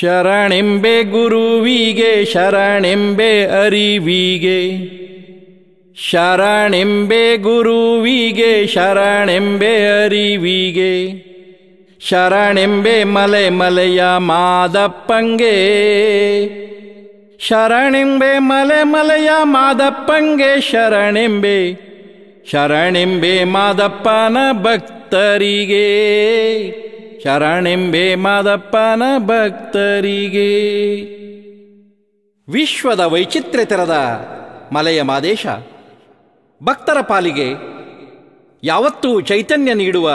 ಶರಣೆಂಬೆ ಗುರುವಿಗೆ, ಶರಣೆಂಬೆ ಅರಿವಿಗೆ. ಶರಣೆಂಬೆ ಗುರುವಿಗೆ, ಶರಣೆಂಬೆ ಅರಿವಿಗೆ. ಶರಣೆಂಬೆ ಮಲೆ ಮಲೆಯ ಮಾದಪ್ಪಂಗೆ. ಶರಣೆಂಬೆ ಮಲೆ ಮಲೆಯ ಮಾದಪ್ಪಂಗೆ, ಶರಣೆಂಬೆ ಶರಣೆಂಬೆ ಮಾದಪ್ಪನ ಭಕ್ತರಿಗೆ. ಶರಣೆಂಬೆ ಮಾದಪ್ಪನ ಭಕ್ತರಿಗೆ. ವಿಶ್ವದ ವೈಚಿತ್ರ್ಯ ತೆರೆದ ಮಲೆಯ ಮಾದೇಶ. ಭಕ್ತರ ಪಾಲಿಗೆ ಯಾವತ್ತೂ ಚೈತನ್ಯ ನೀಡುವ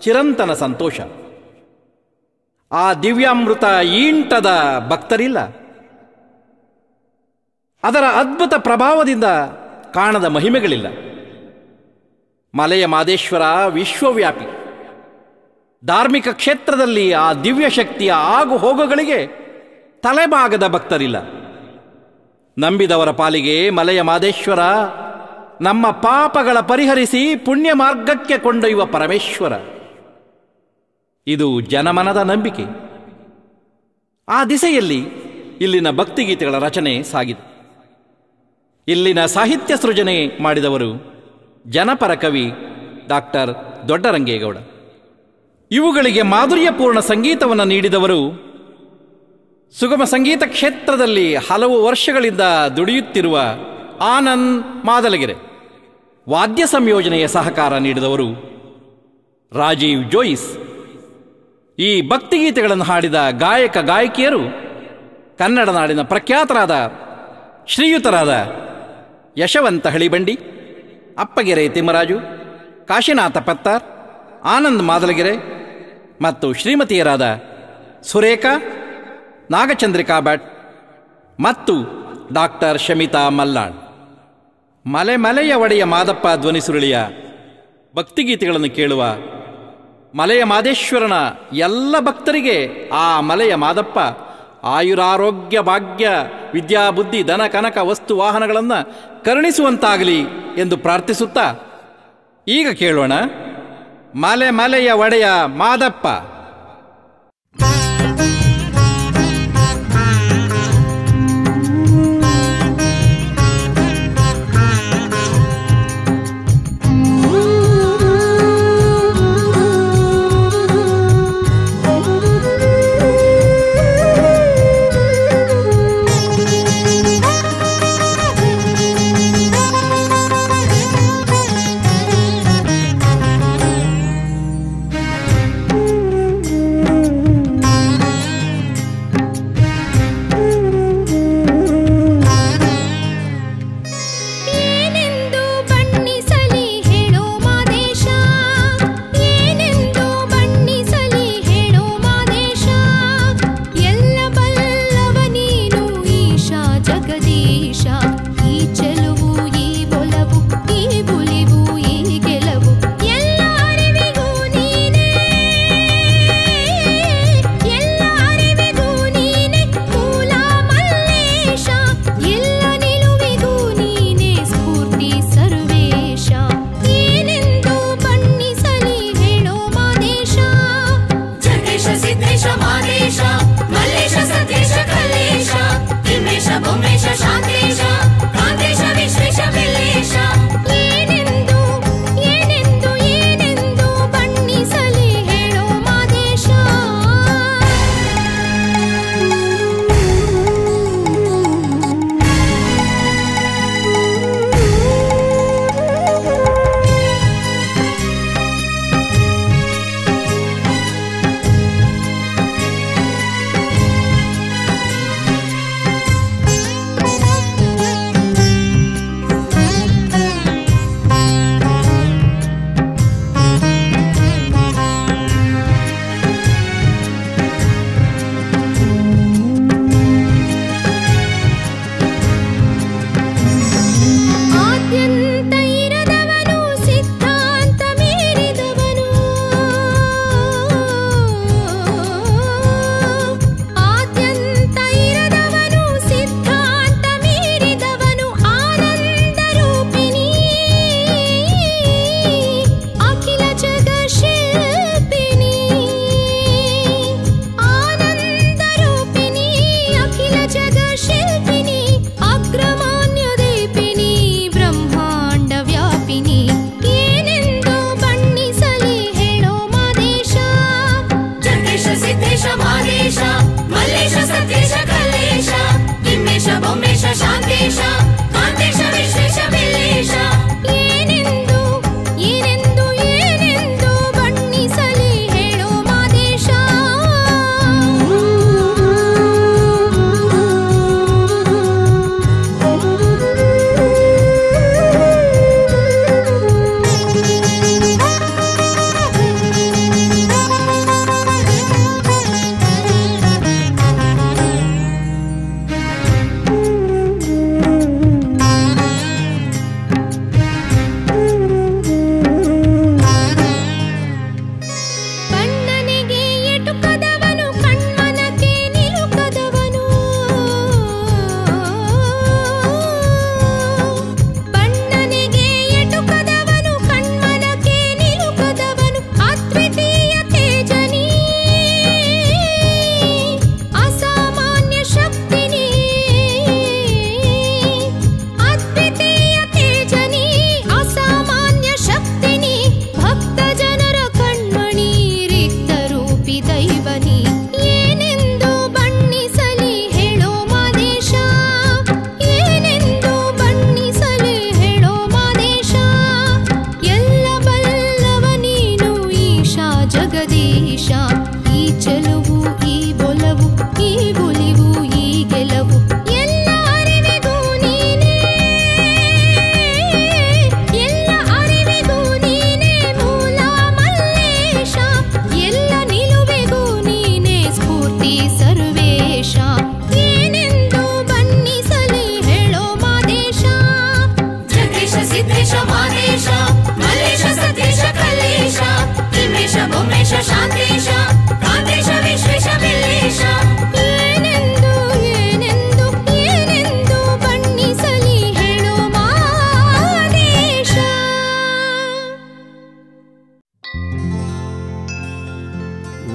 ಚಿರಂತನ ಸಂತೋಷ. ಆ ದಿವ್ಯಾಮೃತ ಈಂಟದ ಭಕ್ತರಿಲ್ಲ. ಅದರ ಅದ್ಭುತ ಪ್ರಭಾವದಿಂದ ಕಾಣದ ಮಹಿಮೆಗಳಿಲ್ಲ. ಮಲೆಯ ಮಾದೇಶ್ವರ ವಿಶ್ವವ್ಯಾಪಿ. ಧಾರ್ಮಿಕ ಕ್ಷೇತ್ರದಲ್ಲಿ ಆ ದಿವ್ಯ ಶಕ್ತಿಯ ಆಗು ಹೋಗುಗಳಿಗೆ ತಲೆಬಾಗದ ಭಕ್ತರಿಲ್ಲ. ನಂಬಿದವರ ಪಾಲಿಗೆ ಮಲೆಯ ಮಾದೇಶ್ವರ, ನಮ್ಮ ಪಾಪಗಳ ಪರಿಹರಿಸಿ ಪುಣ್ಯ ಮಾರ್ಗಕ್ಕೆ ಕೊಂಡೊಯ್ಯುವ ಪರಮೇಶ್ವರ. ಇದು ಜನಮನದ ನಂಬಿಕೆ. ಆ ದಿಸೆಯಲ್ಲಿ ಇಲ್ಲಿನ ಭಕ್ತಿಗೀತೆಗಳ ರಚನೆ ಸಾಗಿದೆ. ಇಲ್ಲಿನ ಸಾಹಿತ್ಯ ಸೃಜನೆ ಮಾಡಿದವರು ಜನಪರ ಕವಿ ಡಾಕ್ಟರ್ ದೊಡ್ಡರಂಗೇಗೌಡ. ಇವುಗಳಿಗೆ ಮಾಧುರ್ಯಪೂರ್ಣ ಸಂಗೀತವನ್ನು ನೀಡಿದವರು. ಸುಗಮ ಸಂಗೀತ ಕ್ಷೇತ್ರದಲ್ಲಿ ಹಲವು ವರ್ಷಗಳಿಂದ ದುಡಿಯುತ್ತಿರುವ ಆನಂದ್ ಮಾದಲಗೆರೆ, ವಾದ್ಯ ಸಂಯೋಜನೆಯ ಸಹಕಾರ ನೀಡಿದವರು. ರಾಜೀವ್ ಜೋಯಿಸ್. ಈ ಭಕ್ತಿಗೀತೆಗಳನ್ನು ಹಾಡಿದ ಗಾಯಕ ಗಾಯಕಿಯರು ಕನ್ನಡ ನಾಡಿನ ಪ್ರಖ್ಯಾತರಾದ ಶ್ರೀಯುತರಾದ ಯಶವಂತ ಹಳಿಬಂಡಿ, ಅಪ್ಪಗೆರೆ ತಿಮ್ಮರಾಜು, ಕಾಶಿನಾಥ ಪತ್ತಾರ್ ಆನಂದ್ ಮಾದಲಗೆರೆ ಮತ್ತು ಶ್ರೀಮತಿಯರಾದ ಸುರೇಖಾ, ನಾಗಚಂದ್ರಿಕಾ ಭಟ್ ಮತ್ತು ಡಾಕ್ಟರ್ ಶಮಿತಾ ಮಲ್ಲಾಳ್. ಮಲೆ ಮಲೆಯ ಒಡೆಯ ಮಾದಪ್ಪ ಧ್ವನಿ ಸುರುಳಿಯ ಭಕ್ತಿಗೀತೆಗಳನ್ನು ಕೇಳುವ ಮಲೆಯ ಮಾದೇಶ್ವರನ ಎಲ್ಲ ಭಕ್ತರಿಗೆ ಆ ಮಲೆಯ ಮಾದಪ್ಪ ಆಯುರಾರೋಗ್ಯ, ಭಾಗ್ಯ ವಿದ್ಯಾಬುದ್ಧಿ ಧನ, ಕನಕ, ವಸ್ತು, ವಾಹನಗಳನ್ನು ಕರುಣಿಸುವಂತಾಗಲಿ ಎಂದು ಪ್ರಾರ್ಥಿಸುತ್ತಾ ಈಗ ಕೇಳೋಣ. ಮಲೆ ಮಲೆಯ ಒಡೆಯ ಮಾದಪ್ಪ.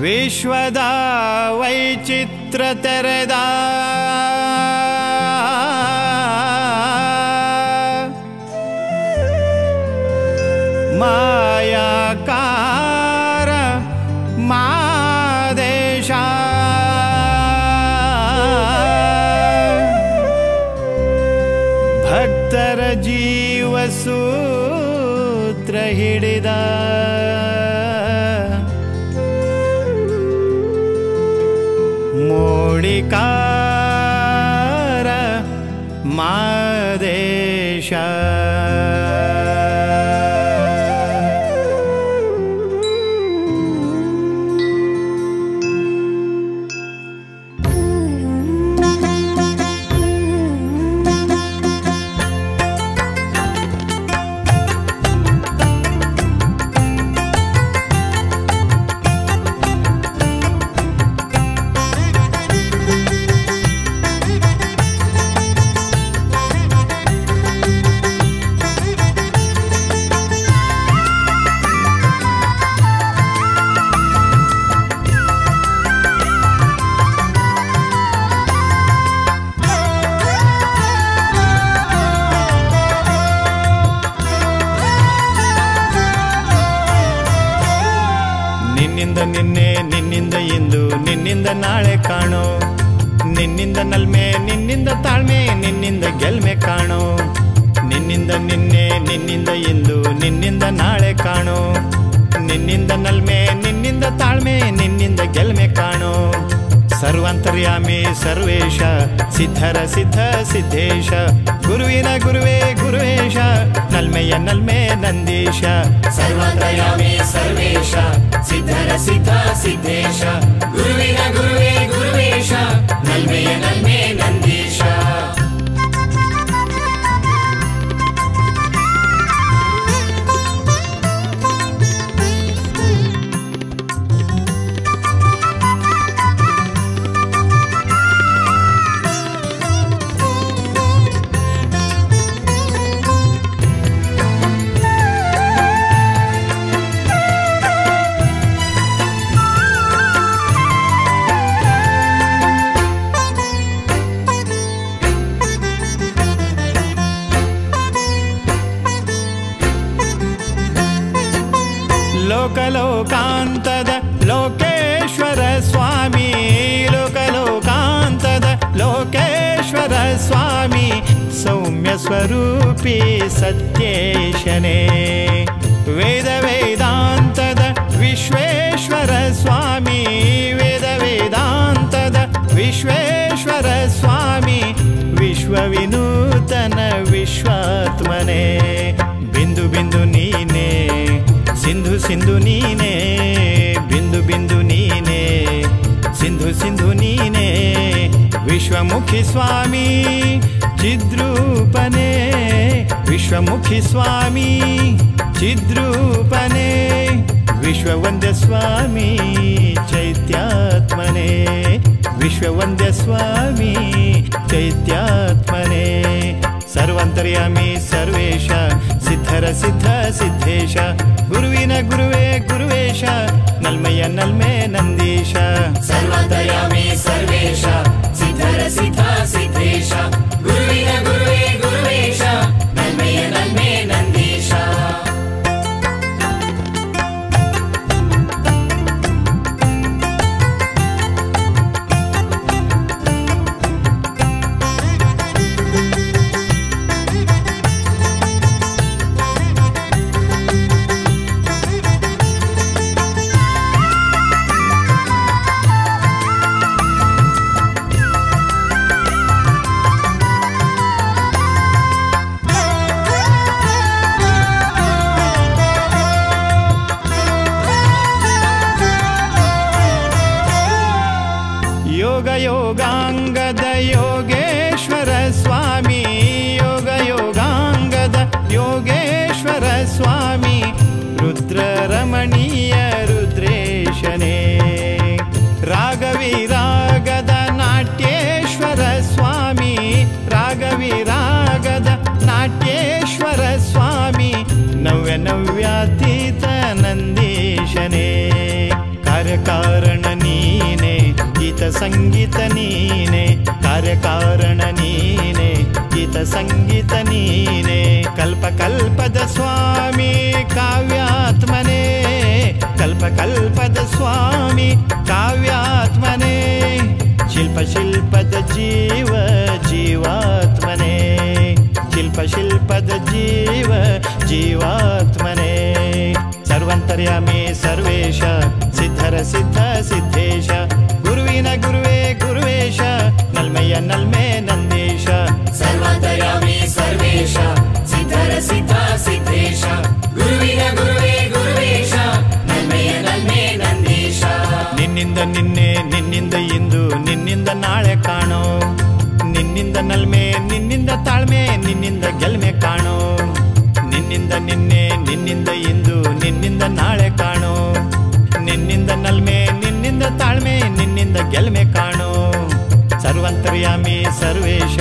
विश्वदा वैचित्रतरदा ನಾಳೆ ಕಾಣೋ. ನಿನ್ನಿಂದ ನಲ್ಮೆ, ನಿನ್ನಿಂದ ತಾಳ್ಮೆ, ನಿನ್ನಿಂದ ಗೆಲ್ಮೆ ಕಾಣೋ. ನಿನ್ನಿಂದ ನಿನ್ನೆ, ನಿನ್ನಿಂದ ಇಂದು, ನಿನ್ನಿಂದ ನಾಳೆ ಕಾಣೋ. ನಿನ್ನಿಂದ ನಲ್ಮೆ, ನಿನ್ನಿಂದ ತಾಳ್ಮೆ, ನಿನ್ನಿಂದ ಗೆಲ್ಮೆ ಕಾಣೋ. सर्वान्तर्यामी सर्वेश, सिद्धर, सिद्ध, सिद्धेश। गुरुविन गुरुवे, गुरुवेश नल्मय नल्मे, नन्देश। सर्वान्तर्यामी सर्वेश, सिद्धर, सिद्ध, सिद्धेश। गुरुविन गुरुवे, गुरुवेश नल्मय नल्मे, नन्देश। ವಿಶ್ವರೂಪಿ ಸತ್ಯೇಶನೇ. ವೇದ ವೇದಾಂತದ ವಿಶ್ವೇಶ್ವರ ಸ್ವಾಮಿ, ವೇದ ವೇದಾಂತದ ವಿಶ್ವೇಶ್ವರ ಸ್ವಾಮಿ ವಿಶ್ವವಿನೂತನ ವಿಶ್ವಾತ್ಮನೇ. ಬಿಂದು ಬಿಂದು ನೀನೇ, ಸಿಂಧು ಸಿಂಧು ನೀನೇ, ಬಿಂದು ಬಿಂದು ನೀ सिन्धु सिन्धु नीने विश्वमुखि स्वामी चिद्रूपने विश्वमुखि स्वामी चिद्रूपने विश्ववन्द्यस्वामी चैत्यात्मने विश्ववन्द्यस्वामी चैत्यात्मने। सर्वन्त सर्वेश सिद्धर सिद्ध सिद्धेश गुरुविन गुरुवे गुरुवेश नल्मय नल्मे नन्दीश। सर्वदया मे सर्वेश सिधा सिधा सिद्धेश। काव्यादितनन्दीशने कार्य गीतसङ्गीतनीने। ने गीतसङ्गीतनीने। कल्पकल्पद स्वामी काव्यात्मने। कल्पकल्पद स्वामी काव्यात्मने। शिल्पशिल्पद जीव जीवात्मने। शिल्पशिल्पद जीवने ಜೀವಾತ್ಮನೇ. ಸರ್ವಂತರ್ಯಾಮಿ ಸರ್ವೇಶ ಸಿದ್ಧರ ಸಿದ್ಧ ಸಿದ್ಧೇಶ ಗುರುವಿನ ಗುರುವೇ ಗುರುವೇಶ ನಲ್ಮಯ್ಯ ನಲ್ಮೆ ನಂದೇಶ. ಸರ್ವದಯಾಮಿ ಸರ್ವೇಶ ಸಿದ್ಧರ ಸಿದ್ಧ ಸಿದ್ಧೇಶ ಗುರುವಿನ ಗುರುವೇ ಗುರುವೇಶ ನನ್ಮೆಯ ನನ್ಮೆ ನಂದೀಶ. ನಿನ್ನಿಂದ ನಿನ್ನೆ ನಿನ್ನಿಂದ ಇಂದು ನಿನ್ನಿಂದ ನಾಳೆ ಕಾಣೋ. ನಿನ್ನಿಂದ ನಲ್ಮೆ ನಿನ್ನಿಂದ ತಾಳ್ಮೆ ನಿನ್ನಿಂದ ಗೆಲ್ಮೆ ಕಾಣೋ. ನಿನ್ನಿಂದ ನಿನ್ನೆ, ನಿನ್ನಿಂದ ಇಂದು, ನಿನ್ನಿಂದ ನಾಳೆ ಕಾಣೋ. ನಿನ್ನಿಂದ ನಲ್ಮೆ, ನಿನ್ನಿಂದ ತಾಳ್ಮೆ, ನಿನ್ನಿಂದ ಗೆಲ್ಮೆ ಕಾಣೋ. ಸರ್ವಂತರ್ಯಾಮಿ ಸರ್ವೇಶ,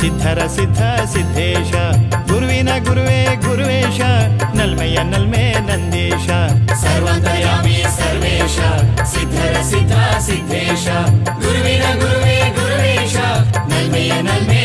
ಸಿದ್ಧರ ಸಿದ್ಧ ಸಿದ್ಧೇಶ ಗುರುವಿನ ಗುರುವೇ ಗುರುವೇಶ, ನಲ್ಮೆಯ ನಲ್ಮೆ ನಂದೇಶ. ಸರ್ವಂತರ್ಯಾಮಿ ಸರ್ವೇಶ, ಸಿದ್ಧರ ಸಿದ್ಧ ಸಿದ್ಧೇಶ ಗುರುವಿನ ಗುರುವೇ ಗುರುವೇಶ, ನಲ್ಮೆಯ ನನ್ಮೆ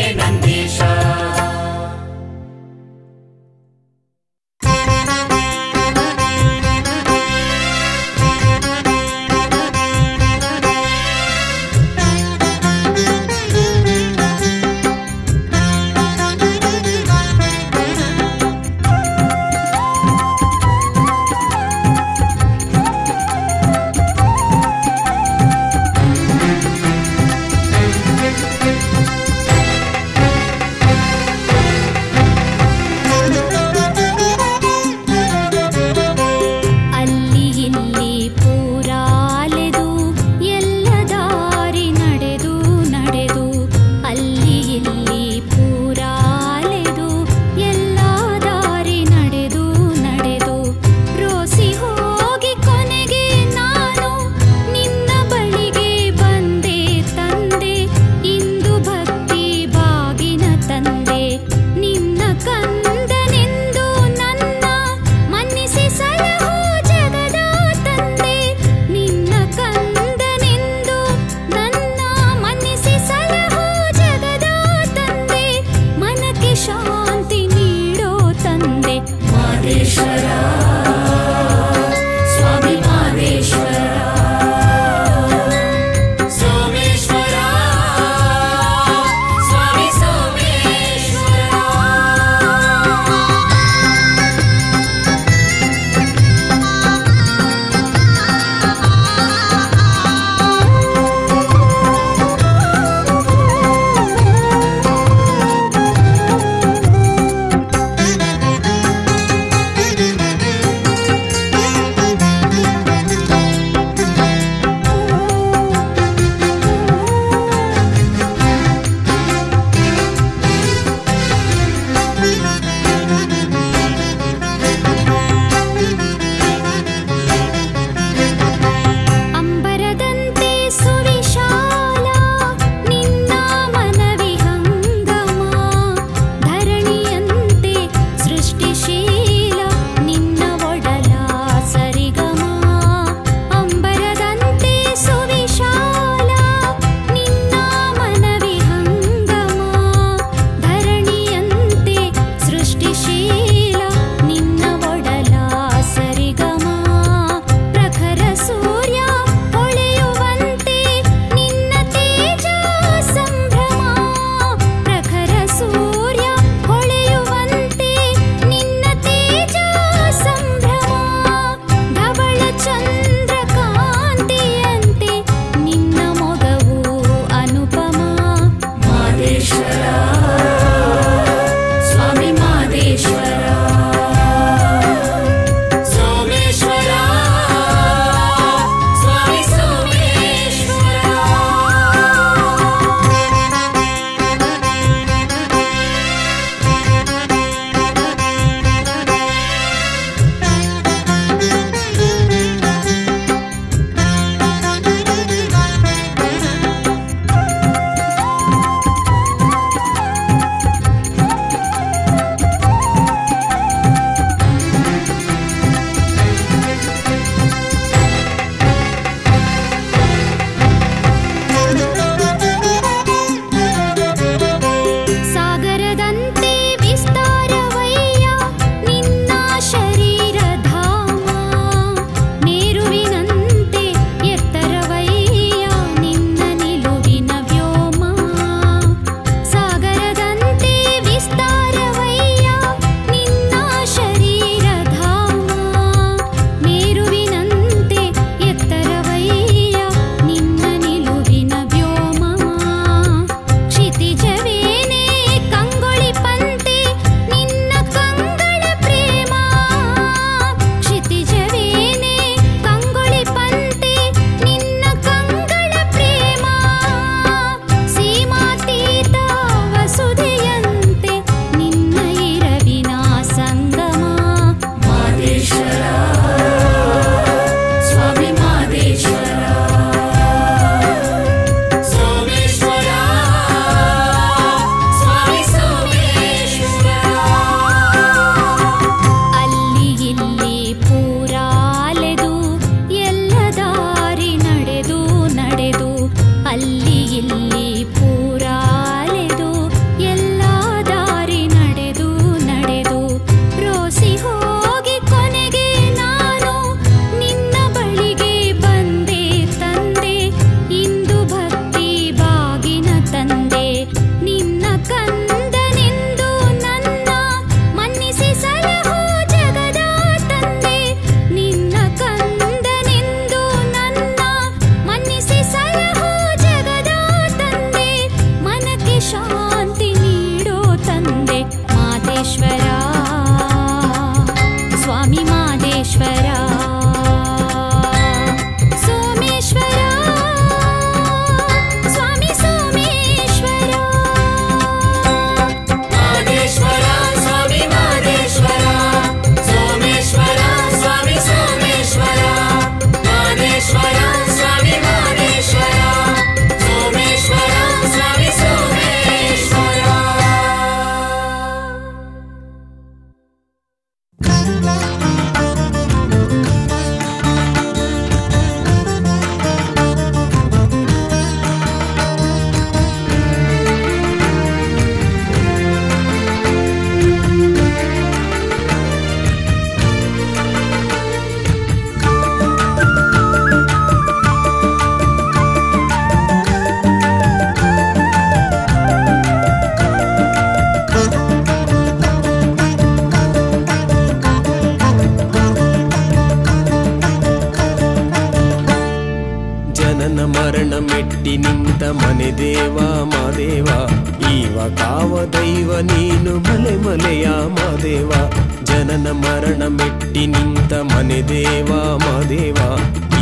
ಜನನ ಮರಣ ಮೆಟ್ಟಿ ನಿಂತ ಮನೆ ದೇವ ಮಾದೇವ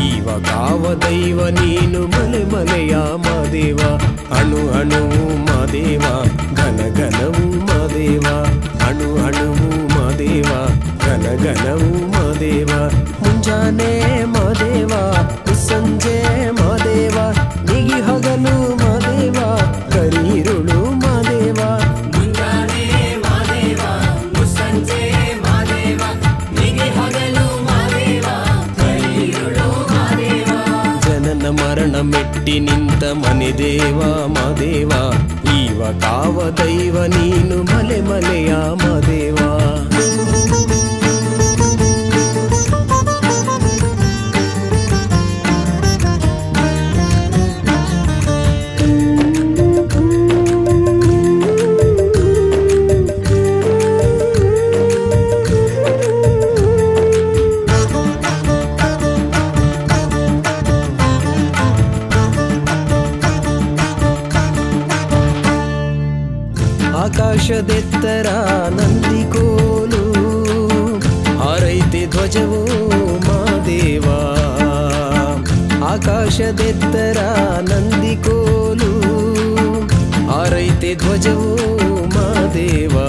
ಈವ ಕಾವ ದೈವ ನೀನು ಮಲೆ ಮಲೆಯ ಮಾದೇವ ಅಣು ಅಣುವು ಮಾದೇವ ಘನ ಘನವು ಮಾದೇವ ಅಣು ಅಣುವು ಮಾದೇವ ಘನ ಘನವು ಮಾದೇವ ಮುಂಜಾನೆ ಮಾದೇವ ಸಂಜೆ ನಿಂತ ಮನೆ ದೇವ ಮದೇವ ಈವ ಕಾವ ದೈವ ನೀನು ಮಲೆ ಮಲೆಯ ಮದೇವಾ ಧ್ವಜರ ನಂದಿಕೋಲು ಹಾರೈತೆ ಧ್ವಜವೋ ಮಾದೇವಾ ಆಕಾಶದೆತ್ತರ ನಂದಿಕೋಲು ಹಾರೈತೆ ಧ್ವಜವೋ ಮಾದೇವಾ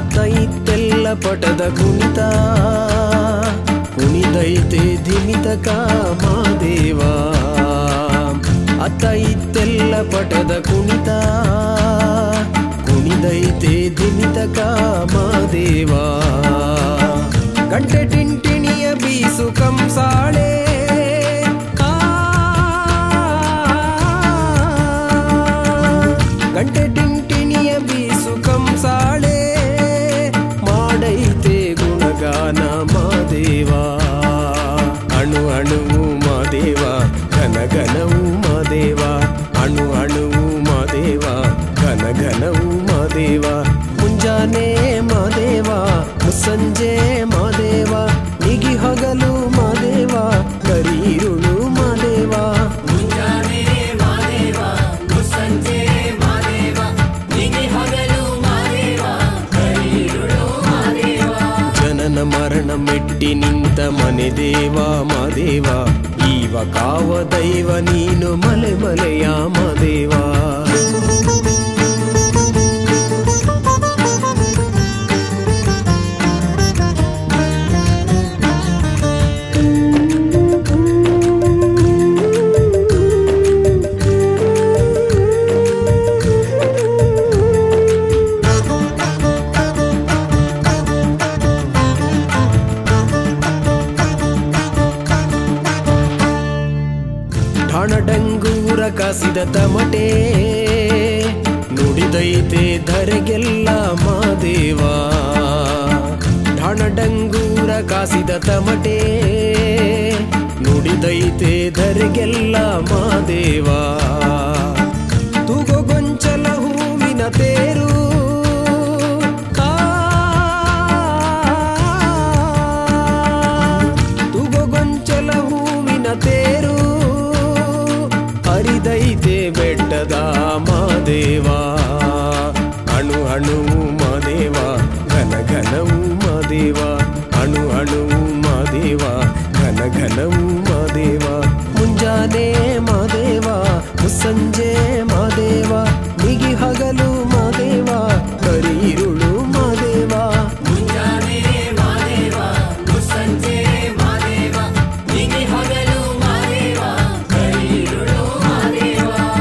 ಆತೈತೆಲ್ಲ ಪಟದ ಕುಣಿತ. ಕುಣಿದೈತೆ ದಿಮಿತ ಕಾಮದೇವ. ಆತೈತೆಲ್ಲ ಪಟದ ಕುಣಿತ. ಕುಣಿದೈತೆ ದಿಮಿತ ಕಾಮದೇವ. ಗಂಟೆ ಟಿಂಟಿಣಿಯ ಬೀಸು ಕಂಸಾಳೆ. ಮಾದೇವ ಅಣು ಅಣುವು ಮಾದೇವ ಘನ ಘನವು ಮಾದೇವ ಅಣು ಅಣುವು ಮಾದೇವ ಘನ ಘನವು ಮಾದೇವ ಮುಂಜಾನೆ ಮಾದೇವ ಮುಸ್ಸಂಜೆ ಮಾದೇವ ಮೆಟ್ಟಿ ನಿಂತ ಮನೆ ದೇವ ಮದೇವ ಈವ ಕಾವ ದೈವ ನೀನು ಮಲೆ ಮಲೆಯ ಮಾದೇವ ತಮಟೆ ನುಡಿದೈತೆ ಧರೆಗೆಲ್ಲ ಮಾದೇವ. ಠಾಣಡಂಗೂರ ಕಾಸಿದ ತಮಟೆ ನುಡಿದೈತೆ ಧರೆಗೆಲ್ಲ ಮಾದೇವ. ಘನ ಮಾದೇವ. ಮುಂಜಾನೆ ಮಾದೇವ ಮುಸ್ಸಂಜೆ ಮಾದೇವ ಬಿಗಿ ಹಗಲು ಮಾದೇವ ಕರಿರುಳು ಮಾದೇವ.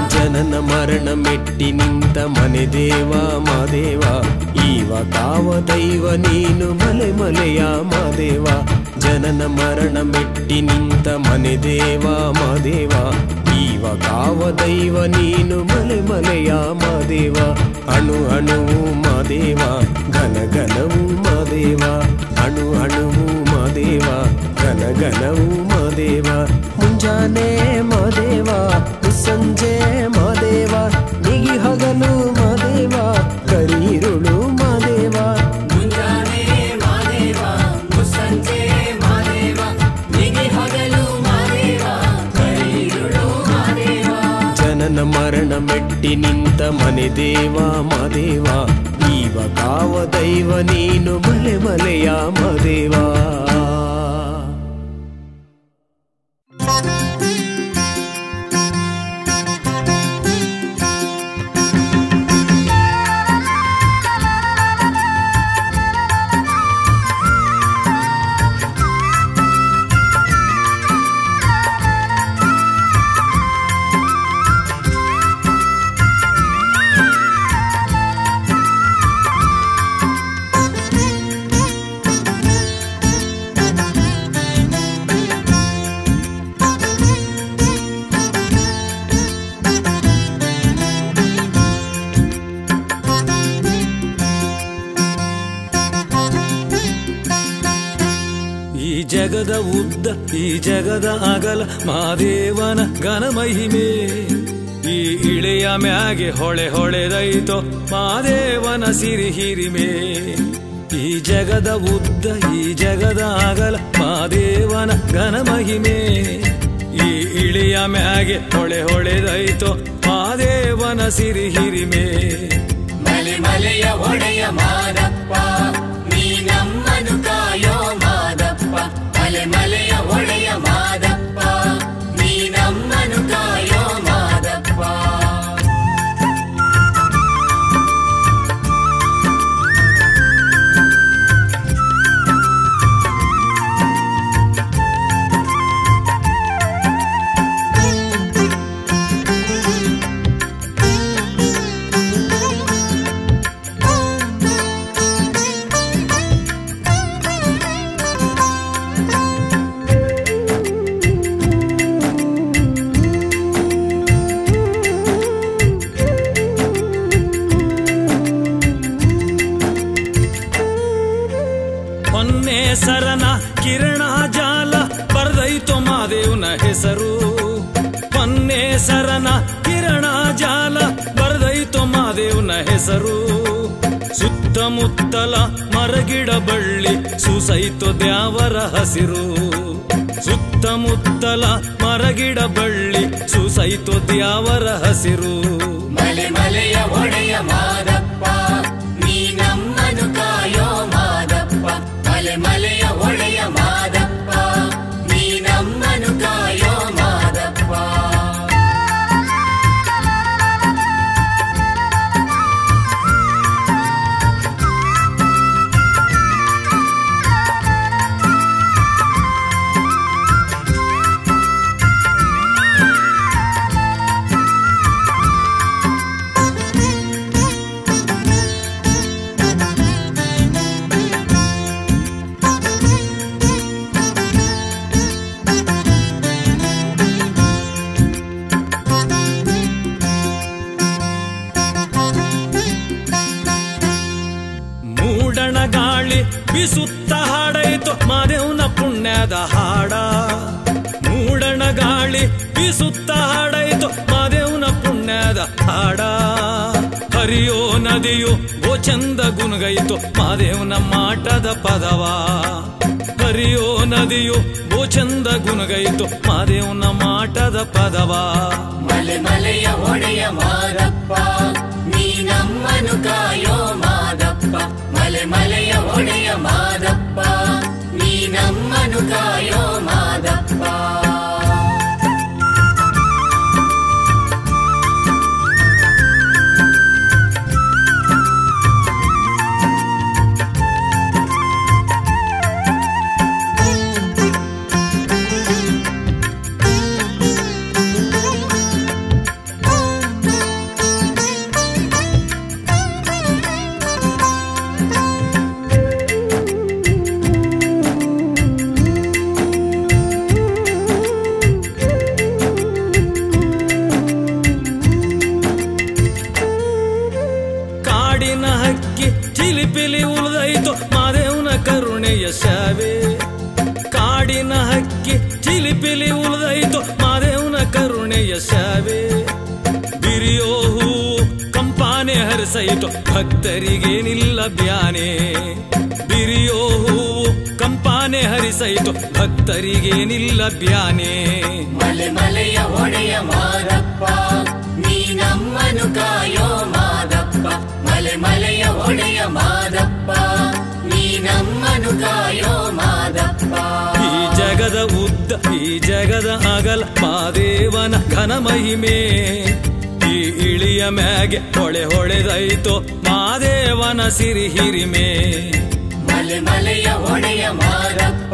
ಜನನ ಮರಣ ಮೆಟ್ಟಿ ನಿಂತ ಮನೆ ದೇವ ಮಾದೇವ. ಈವ ತಾವ ದೈವ ನೀನು ಮಲೆ ಮಲೆಯ ಮಾದೇವ. ಜನನ ಮರಣ ಮೆಟ್ಟಿ ನಿಂತ ಮನೆ ದೇವ ಮಾದೇವ ಜೀವ ಕಾವ ದೈವ, ನೀನು ಮಲೆ ಮಲೆಯ ಮಾದೇವ ಅಣು ಅಣುವು ಮಾದೇವ ಘನ ಘನವು ಮಾದೇವ ಅಣು ಅಣುವು ಮಾದೇವ ಘನ ಘನವು ಮಾದೇವ ಮುಂಜಾನೆ ಮಾದೇವ ಸಂಜೆ ಮಾದೇವ ನಿಗಿ ಹಗಲು ಜನನ ಮರಣ ಮೆಟ್ಟಿ ನಿಂತ ಮನೆ ದೇವ ಮಾದೇವ ಈವ ಕಾವ ದೈವ ನೀನು ಮಲೆ ಮಲೆಯ ಮಾದೇವ ಜಗದ ಅಗಲ ಮಾದೇವನ ಘನ ಮಹಿಮೆ. ಈ ಇಳೆಯ ಮ್ಯಾಗೆ ಹೊಳೆ ಹೊಳೆದೈತೋ ಮಾದೇವನ ಸಿರಿ ಹಿರಿಮೆ. ಈ ಜಗದ ಉದ್ದ, ಈ ಜಗದ ಅಗಲ ಮಾದೇವನ ಘನ ಮಹಿಮೆ. ಈ ಇಳೆಯ ಮ್ಯಾಗೆ ಹೊಳೆ ಹೊಳೆದೈತೋ ಮಾದೇವನ ಸಿರಿ ಹಿರಿಮೆ. ಮಲೆ ಮಲೆಯ ಒಡೆಯ ಮಾದಪ್ಪ, ನೀ ನಮ್ಮನು ಕಾಯೋ ಮಾದಪ್ಪ. ಮಲೆ ಮಲೆಯ ಸರನ ಕಿರಣ ಜಾಲ ಬರದೈತೋ ಮಾದೇವನ ಹೆಸರು. ಸುತ್ತಮುತ್ತಲ ಮರಗಿಡ ಬಳ್ಳಿ ಸುಸೈತೋ ದ್ಯಾವರ ಹಸಿರು. ಸುತ್ತಮುತ್ತಲ ಮರಗಿಡ ಬಳ್ಳಿ ಸುಸೈತೋ ದ್ಯಾವರ ಹಸಿರು. ಮಲೆ ಮಲೆಯ ಒಡೆಯ ಮಾದ ಬಿಸುತ್ತ ಹಾಡೈತು ಮಾದೇವನ ಪುಣ್ಯದ ಹಾಡ. ಹರಿಯೋ ನದಿಯು ಓ ಚಂದ ಗುಣಗೈತು ಮಾದೇವನ ಮಾಟದ ಪದವ. ಹರಿಯೋ ನದಿಯು ಓ ಚಂದ ಗುಣಗೈತು ಮಾದೇವನ ಮಾಟದ ಪದವ. ಮಲೆ ಮಲೆಯ ಒಡೆಯ ಮಾದಪ್ಪ, ನೀ ನಮ್ಮನು ಕಾಯೋ ಮಾದಪ್ಪ. ಮಲೆ ಮಲೆಯ ಒಡೆಯ ಮಾದಪ್ಪ, ನೀ ನಮ್ಮನು ಕಾಯೋ ಮಾದಪ್ಪ. ಭಕ್ತರಿಗೇನಿಲ್ಲ ಬ್ಯಾನೆ. ಮಲೆ ಮಲೆಯ ಹೊಡೆಯ ಮಾದಪ್ಪ ನೀ ನಮ್ಮನು ಕಾಯೋ ಮಾದಪ್ಪ. ಮಲೆ ಮಲೆಯ ಹೊಡೆಯ ಮಾದಪ್ಪ ನೀ ನಮ್ಮನು ಕಾಯೋ ಮಾದಪ್ಪ. ಈ ಜಗದ ಉದ್ದ ಈ ಜಗದ ಅಗಲ ಮಾದೇವನ ಘನ ಮಹಿಮೆ. ಈ ಇಳಿಯ ಮ್ಯಾಗೆ ಹೊಳೆ ಹೊಳೆದೈತೋ ಮಾದೇವನ ಸಿರಿ ಹಿರಿಮೆ. ಮಲೆ ಮಲೆಯ ಹೊಣೆಯ ಮಾದಪ್ಪ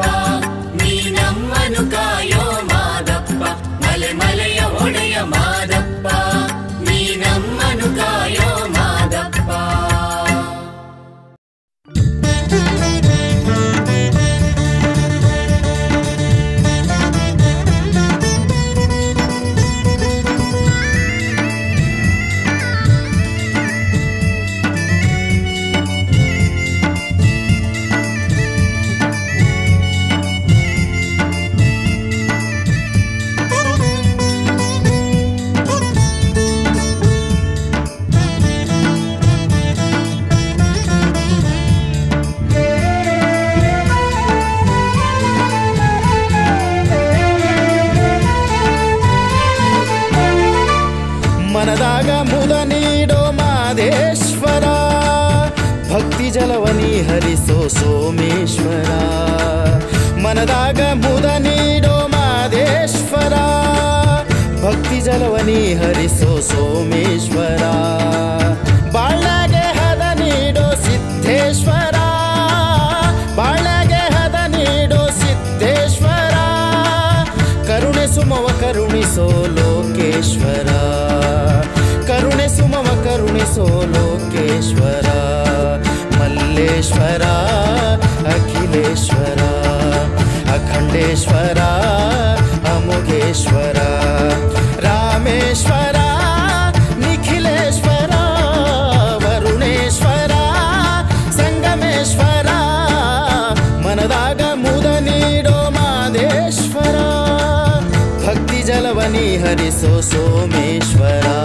ಸೋಮೇಶ್ವರ. ಬಾಳಗೆ ಹದ ನೀಡೋ ಸಿದ್ಧೇಶ್ವರ. ಬಾಳಗೆ ಹದ ನೀಡೋ ಸಿದ್ಧೇಶ್ವರ. ಕರುಣೆ ಸುಮವ ಕರುಣಿಸೋ ಲೋಕೇಶ್ವರ. ಕರುಣೆ ಸುಮವ ಕರುಣಿಸೋ ಲೋಕೇಶ್ವರ. ಮಲ್ಲೇಶ್ವರ, ಅಖಿಲೇಶ್ವರ, ಅಖಂಡೇಶ್ವರ. सुसोमेश्वरा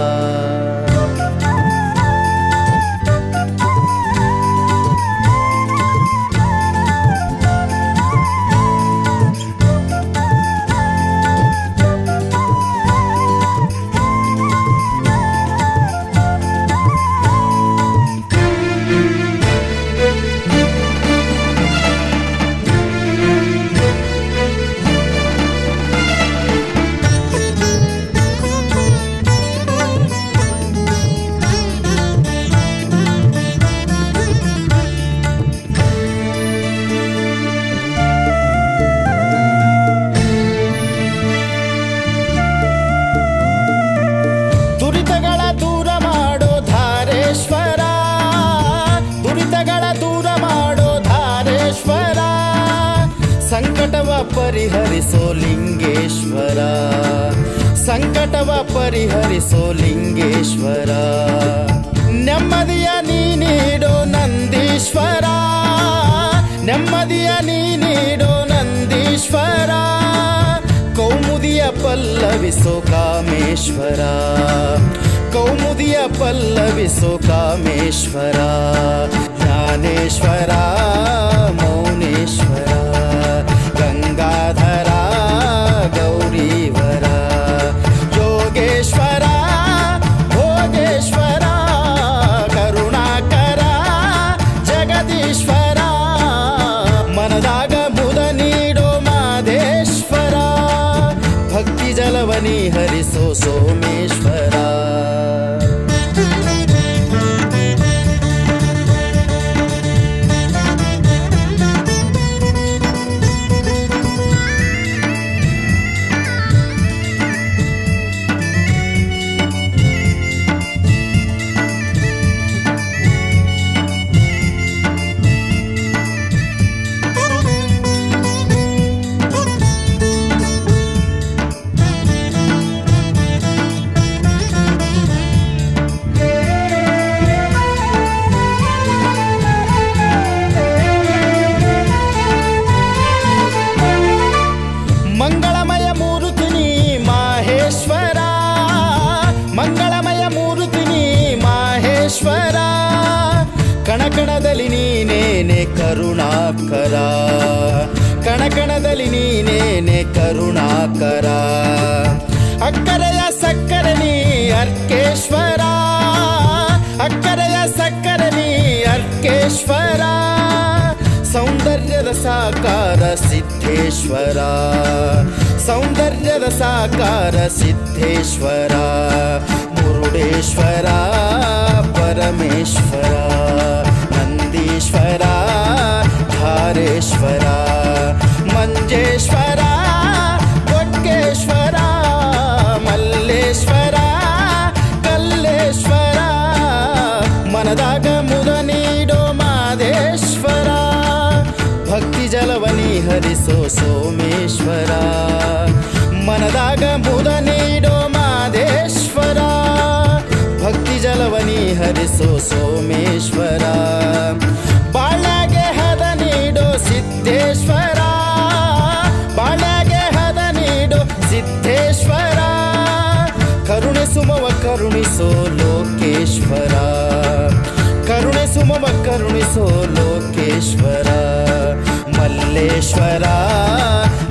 ನೆಮ್ಮದಿಯ ನೀ ನೀಡೋ ನಂದೀಶ್ವರ ಕೌಮುದಿಯ ಪಲ್ಲವಿಸೋ ಕಾಮೇಶ್ವರ ಕೌಮುದಿಯ ಪಲ್ಲವಿಸೋ ಕಾಮೇಶ್ವರ ಜ್ಞಾನೇಶ್ವರ ಮೌನೇಶ್ವರ ಗಂಗಾಧರ ಗೌರೀವರ. ಹರಿಸೋ ಸೋಮೇಶ್ವರ ಕಣಕಣದಲ್ಲಿ ನೀನೇನೆ ಕರುಣಾಕರ. ಕಣಕಣದಲ್ಲಿ ನೀನೇನೆ ಕರುಣಾಕರ. ಅಕ್ಕರೆಯ ಸಕ್ಕರೆ ನೀ ಅರ್ಕೇಶ್ವರ. ಅಕ್ಕರೆಯ ಸಕ್ಕರೆ ನೀ ಅರ್ಕೇಶ್ವರ. ಸೌಂದರ್ಯದ ಸಾಕಾರ ಸಿದ್ಧೇಶ್ವರ. ಸೌಂದರ್ಯದ ಸಾಕಾರ ಸಿದ್ಧೇಶ್ವರ. ಮುರುಡೇಶ್ವರ. ಪರಮೇಶ್ವರ ನಂದೀಶ್ವರ ಧಾರೇಶ್ವರ ಮಂಜೇಶ್ವರ ಕೊಟ್ಕೇಶ್ವರ ಮಲ್ಲೇಶ್ವರ ಕಲ್ಲೇಶ್ವರ ಮನದಾಗ ಮುದ ನೀಡೋ ಮಾದೇಶ್ವರ ಭಕ್ತಿ ಜಲವನಿ ಹರಿಸೋ ಸೋಮೇಶ್ವರ ಮನದಾಗ ಮುದ ಜಲವನಿ ಹರಿಸೋ ಸೋಮೇಶ್ವರ. ಬಾಳಗೆ ಹದ ನೀಡೋ ಸಿದ್ಧೇಶ್ವರ ಬಾಳಗೆ ಹದ ನೀಡೋ ಸಿದ್ಧೇಶ್ವರ ಕರುಣೆ ಸುಮವ ಕರುಣಿಸೋ ಲೋಕೇಶ್ವರ. ಕರುಣೆ ಸುಮವ ಕರುಣಿಸೋ ಲೋಕೇಶ್ವರ. ಮಲ್ಲೇಶ್ವರ,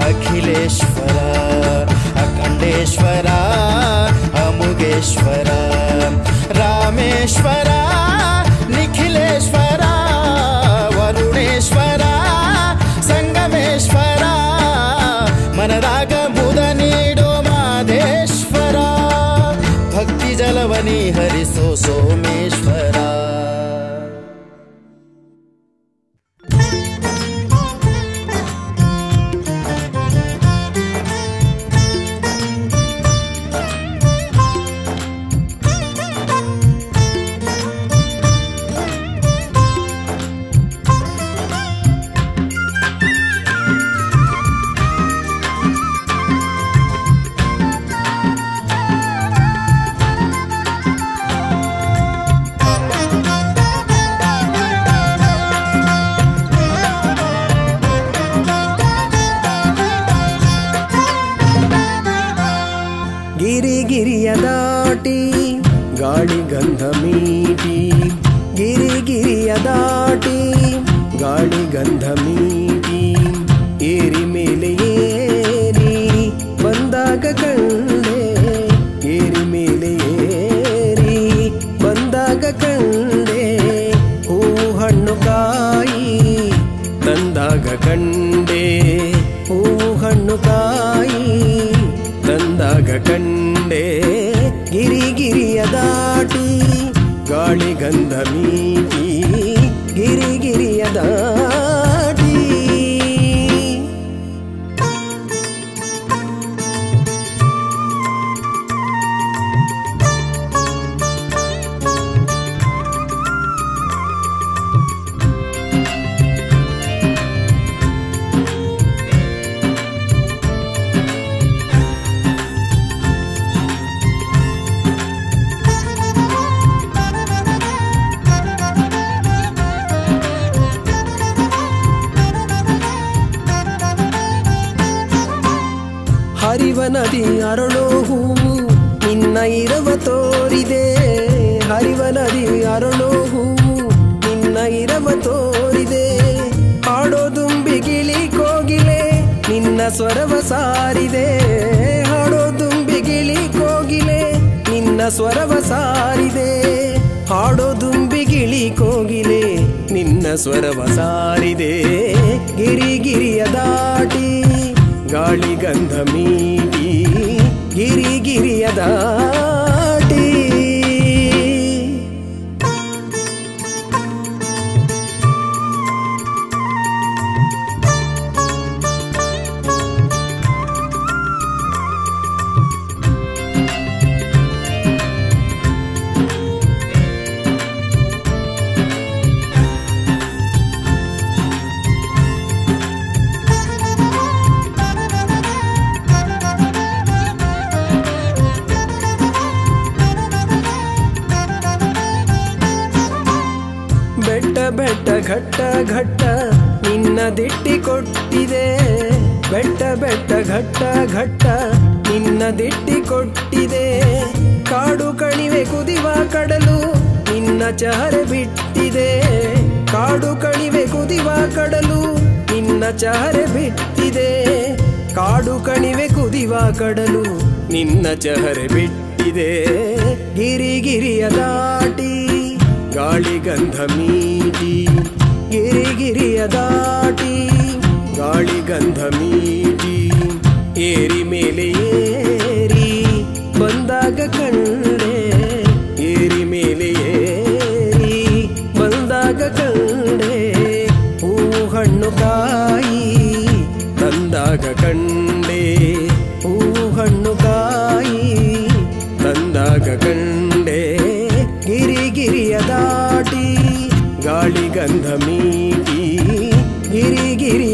ಅಖಿಲೇಶ್ವರ, ಅಖಂಡೇಶ್ವರ, ಅಮುಗೇಶ್ವರ. परमेश्वर ದಾಟಿ ಗಾಳಿ ಗಂಧ ಮೀಟಿ ಗಿರಿ ಗಿರಿಯ ದಾಟಿ ಸಾರಿದೆ. ಹಾಡೋ ದುಂಬಿಗಿಳಿ ಕೋಗಿಲೆ, ನಿನ್ನ ಸ್ವರವ ಸಾರಿದೆ. ಹಾಡೋ ದುಂಬಿಗಿಳಿ ಕೋಗಿಲೆ, ನಿನ್ನ ಸ್ವರವ ಸಾರಿದೆ. ಗಿರಿ ಗಿರಿಯ ದಾಟಿ, ಗಾಳಿ ಗಂಧ ಮೀಟಿ ಗಿರಿ ಗಿರಿಯ ದಾಟಿ. ಘಟ್ಟ ನಿನ್ನ ದಿಟ್ಟಿ ಕೊಟ್ಟಿದೆ. ಬೆಟ್ಟ ಬೆಟ್ಟ, ಘಟ್ಟ ಘಟ್ಟ ನಿನ್ನ ದಿಟ್ಟಿ ಕೊಟ್ಟಿದೆ. ಕಾಡು ಕಣಿವೆ ಕುದಿವ ಕಡಲು ನಿನ್ನ ಚಹರೆ ಬಿಟ್ಟಿದೆ. ಕಾಡು ಕಣಿವೆ ಕುದಿವ ಕಡಲು ನಿನ್ನ ಚಹರೆ ಬಿಟ್ಟಿದೆ. ಕಾಡು ಕಣಿವೆ ಕುದಿವ ಕಡಲು ನಿನ್ನ ಚಹರೆ ಬಿಟ್ಟಿದೆ. ಗಿರಿಗಿರಿಯ ದಾಟಿ ಗಾಳಿ ಗಂಧ ಮೀಟಿ ಗಿರಿ ಗಿರಿಯ ದಾಟಿ, ಗಾಳಿ ಗಂಧ ಮೀಟಿ, ಏರಿ ಮೇಲೆ ಏರಿ, ಬಂದಾಗ ಕಂಡೆ ಏರಿ ಮೇಲೆ ಏರಿ, ಬಂದಾಗ ಕಂಡೆ ಹೂ ಹಣ್ಣು ಕಾಯಿ ತಂದಾಗ ಕಂಡೆ ಹೂ ಹಣ್ಣು ಕಾಯಿ ತಂದಾಗ ಕಂಡೆ ಗಿರಿ ಗಿರಿಯ ದಾಟಿ. ಗಾಳಿ ಗಂಧ ಮೀಟಿ ಗಿರಿ